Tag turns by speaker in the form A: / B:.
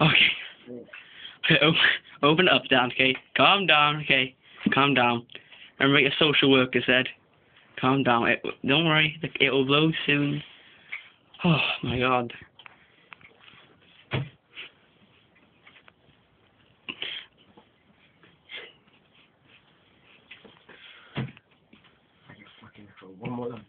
A: Okay. Open up, Dan, okay? Calm down, okay? Calm down. And like a social worker said, calm down. It, don't worry, it'll blow soon. Oh, my God. One more.